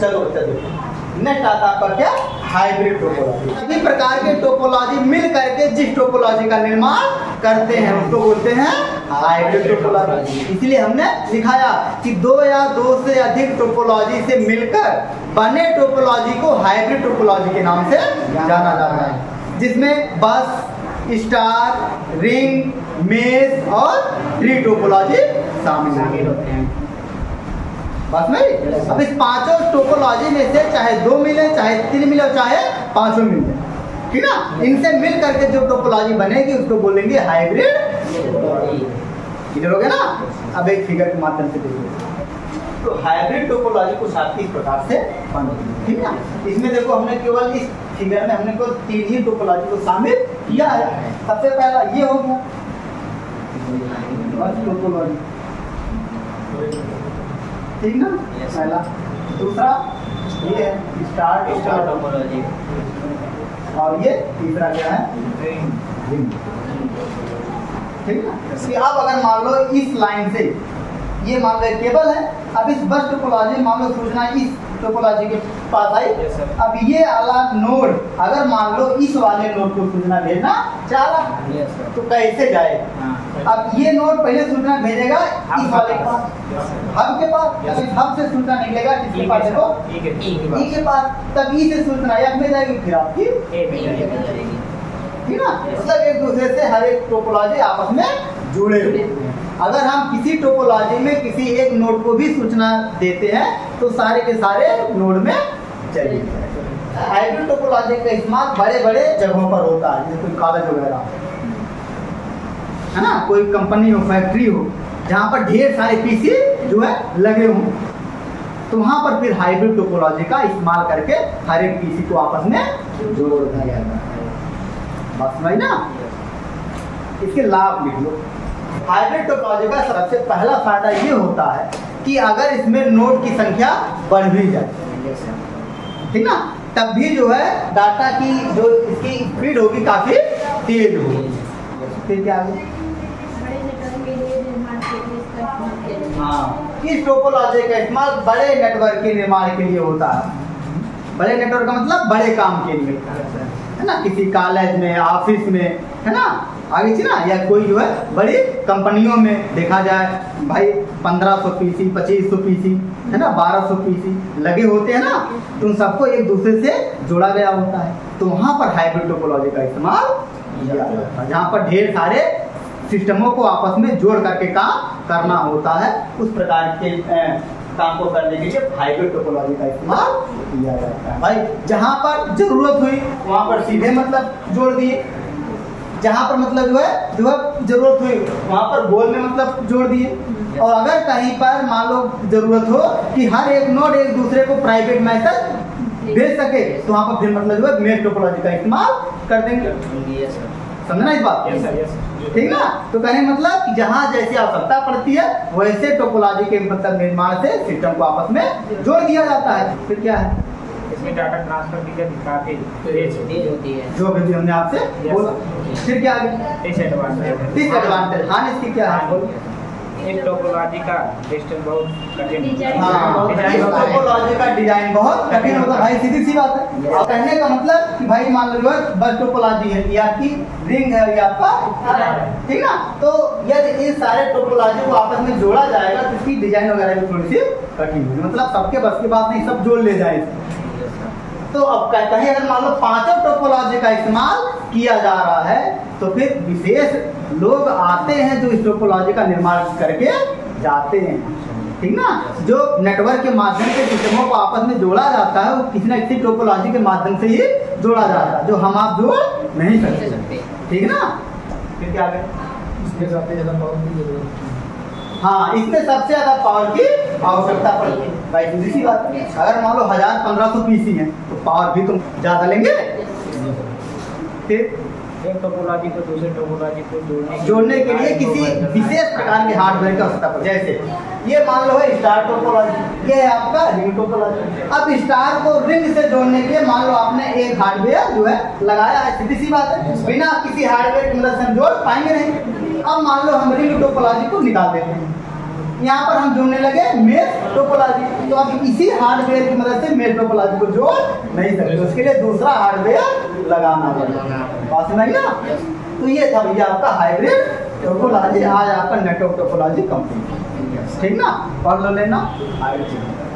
चलो चलो। नेक्स्ट आता आपका क्या? हाइब्रिड टोपोलॉजी सभी प्रकार के टोपोलॉजी मिल करके जिस टोपोलॉजी का निर्माण करते हैं, उसको बोलते हैं हाइब्रिड टोपोलॉजी इसलिए हमने सिखाया कि दो या दो से अधिक टोपोलॉजी से मिलकर बने टोपोलॉजी को हाइब्रिड टोपोलॉजी के नाम से जाना जाता है। जिसमें बस स्टार रिंग मेज और ट्री टोपोलॉजी शामिल होते हैं। बस नहीं? अब इस पाँचों टोपोलॉजी में से चाहे दो मिले चाहे तीन मिले चाहे पाँचों मिले। ठीक ना? इनसे मिल करके जो टोपोलॉजी बनेगी उसको बोलेंगे हाइब्रिड क्लियर हो गया ना? अब एक फिगर के माध्यम से देखिए। तो हाइब्रिड टोपोलॉजी को साथ इस प्रकार से बनती है। ठीक है इसमें देखो हमने केवल इस फिगर में हमने केवल तीन ही टोपोलॉजी को शामिल किया है। सबसे पहला ये हो गया। टोपोलॉजी ठीक ना पहला। दूसरा? ये है स्टार्ट स्टार टोपोलॉजी और ये तीसरा क्या है? रिंग ठीक ना अब अगर मान लो इस लाइन से ये मान लो केबल है। अब इस बस टोपोलॉजी मान लो सूचना इस टोपोलॉजी के पास आई। अब ये आला नोड अगर मान लो इस वाले नोड को सूचना भेजना चाह रहा तो कैसे जाए? हाँ अब ये नोड पहले सूचना भेजेगा इस वाले के। पास हब के पास हब से सूचना निकलेगा किसके पास देखो। ठीक है ठीक ई के पास तब ई से सूचना एफ़ में जाएगी फिर आपकी ठीक ना? मतलब एक दूसरे से हर एक टोपोलॉजी आपस में जुड़े हुए हैं। अगर हम किसी टोपोलॉजी में किसी एक नोड को भी सूचना देते हैं तो सारे के सारे नोड में चले। हाइब्रिड टोपोलॉजी का इस्तेमाल बड़े बड़े जगहों पर होता है जैसे कोई कॉलेज वगैरह। है ना? कोई कंपनी हो फैक्ट्री हो जहाँ पर ढेर सारे पीसी जो है लगे हों। तो वहाँ पर फिर हाइब्रिड टोपोलॉजी का इस्तेमाल करके हर एक पीसी को आपस में जोड़ दिया जाता है। बात समझ ना? इसके लाभ लिख लो। हाइब्रिड टोपोलॉजी का सबसे पहला फ़ायदा ये होता है कि अगर इसमें नोड की संख्या बढ़ भी जाए। ठीक ना? तब भी जो है डाटा की जो इसकी स्पीड होगी काफ़ी तेज होगी। फिर क्या आगे है। हाँ इस टोपोलॉजी का इस्तेमाल बड़े नेटवर्क के निर्माण के लिए होता है। बड़े नेटवर्क का मतलब बड़े काम के लिए। है ना? किसी कॉलेज में ऑफ़िस में, है ना? आगे थी ना या कोई जो है, बड़ी कंपनियों में देखा जाए, भाई 1500 पीसी 2500 पीसी है ना 1200 पीसी लगे होते हैं ना तो उन सबको एक दूसरे से जोड़ा गया होता है। तो वहाँ पर हाइब्रिड टोपोलॉजी का इस्तेमाल किया जहाँ पर ढेर सारे सिस्टमों को आपस में जोड़ करके काम करना होता है। उस प्रकार के काम को करने के लिए हाइब्रिड टोपोलॉजी का इस्तेमाल किया जाता है। भाई, जहाँ पर ज़रूरत हुई, वहाँ पर सीधे मतलब जोड़ दिए। जहाँ पर मतलब जो है जो है ज़रूरत हुई वहाँ पर गोल में मतलब जोड़ दिए। और अगर कहीं पर मान लो ज़रूरत हो कि हर एक नोड एक दूसरे को प्राइवेट मैसेज भेज सके तो वहाँ पर फिर मतलब जो है मेल टोपोलॉजी का इस्तेमाल कर देंगे। समझना इस बात? ठीक ना? तो कहने मतलब कि जहाँ जैसी आवश्यकता पड़ती है वैसे टोपोलॉजी के मतलब निर्माण से सिस्टम को आपस में जोड़ दिया जाता है। फिर क्या है? इसमें डाटा ट्रांसफ़र की गति काफ़ी तेज तेज होती है। जो भी हमने आपसे फिर क्या आगे? डिसएडवांटेज डिसएडवांटेज हाँ। इसकी क्या? है बोल एक टोपोलॉजी का डिस्टेंस बहुत कठिन। डिज़ाइन हाँ इस टोपोलॉजी का डिज़ाइन बहुत कठिन होता है। भाई सीधी सी बात है। और कहने का मतलब कि भाई मान लो बस टोपोलॉजी है ये आपकी रिंग है ये आपका है। ठीक ना? तो यदि इन सारे टोपोलॉजी को आपस में जोड़ा जाएगा तो इसकी डिज़ाइन वगैरह भी थोड़ी सी कठिन होगी। मतलब सबके बस की बात नहीं सब जोड़ ले जाए तो अब कहते हैं अगर मान लो पाँचों टोपोलॉजी का इस्तेमाल किया जा रहा है तो फिर विशेष लोग आते हैं जो इस टोपोलॉजी का निर्माण करके जाते हैं। ठीक ना? जो नेटवर्क के माध्यम से सिस्टमों को आपस में जोड़ा जाता है वो किसी न किसी टोपोलॉजी के माध्यम से ही जोड़ा जाता है जो हम आप जोड़ नहीं सकते। ठीक है ना? फिर क्या हाँ इसमें सबसे ज़्यादा पावर की आवश्यकता पड़ती है। भाई दूसरी बात अगर मान लो हज़ार पंद्रह सौ पीसी है तो पावर भी तुम ज़्यादा लेंगे? फिर एक टोपोलॉजी को दूसरे टोपोलॉजी को जोड़ने के जोड़ने के लिए किसी विशेष प्रकार के हार्डवेयर की आवश्यकता जैसे ये मान लो है स्टार टोपोलॉजी ये है आपका रिंग टोपोलॉजी अब स्टार को रिंग से जोड़ने के लिए मान लो आपने एक हार्डवेयर जो है लगाया है सीधी सी बात है। बिना किसी हार्डवेयर की मदद से हम जोड़ पाएँगे नहीं। अब मान लो हम रिंग टोपोलॉजी को निकाल देते हैं। यहाँ पर हम जोड़ने लगे मेष टोपोलॉजी तो अब इसी हार्डवेयर की मदद से मेष टोपोलॉजी को जोड़ नहीं सकते, उसके लिए दूसरा हार्डवेयर लगाना पड़ेगा। समझ ना तो ये था भैया आपका हाइब्रिड टोपोलॉजी आज आपका नेटवर्क टोपोलॉजी कंप्लीट ठीक ना? पढ़ लो लेना। चलिए